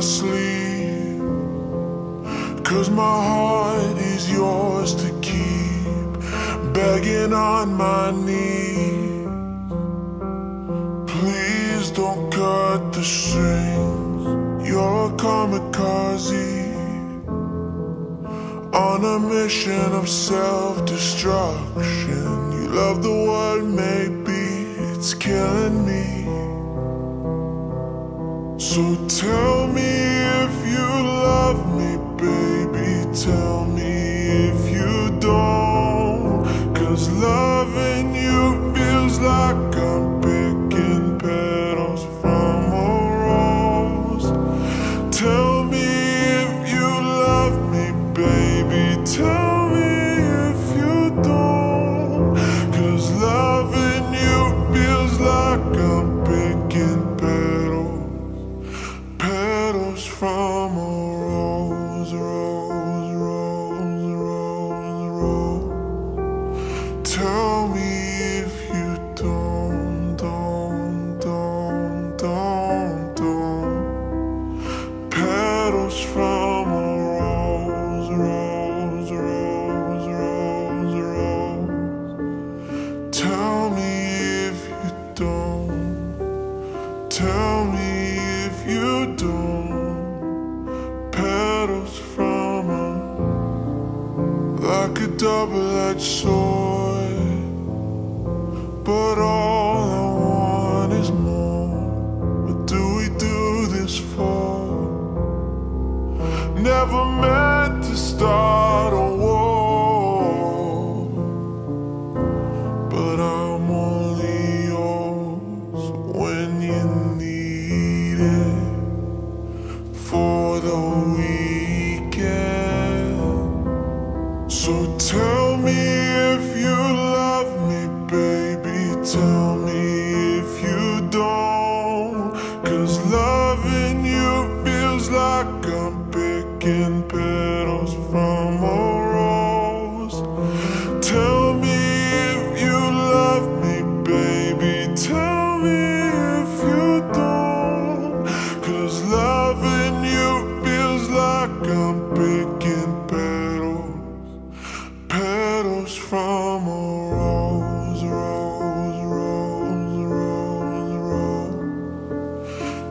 my sleep. Cause my heart is yours to keep. Begging on my knees. Please don't cut the strings. You're a kamikaze. On a mission of self destruction. You love the word, maybe it's killing me. So tell me if you from From a like a double-edged sword, but all I want is more. What do we do this for? Never meant to start a war, but I'm only yours when you need it for the weekend. So tell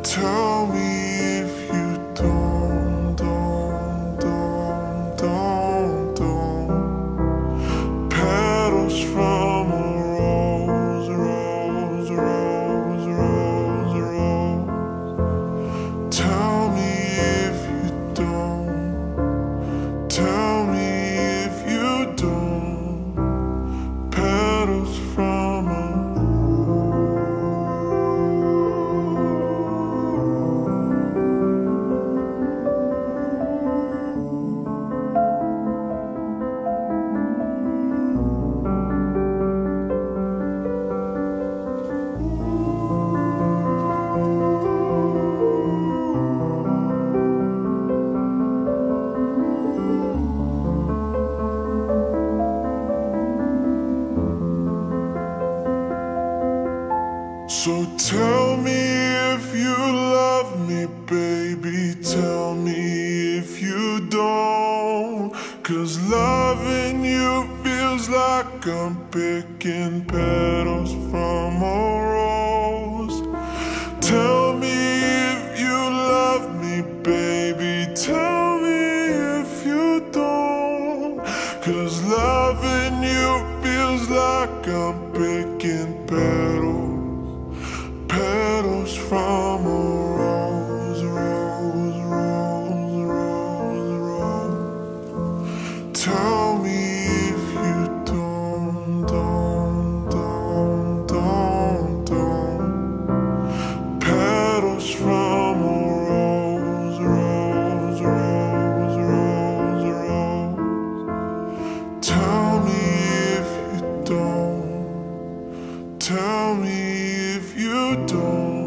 Tell So tell me if you love me, baby. Tell me if you don't. Cause loving you feels like I'm picking petals from a rose. Tell me if you love me, baby. Tell me if you don't. Cause loving you feels like I'm picking petals. Tell me if you don't, don't, don't, don't, don't. Petals from a rose, rose, rose, rose, rose. Tell me if you don't. Tell me if you don't.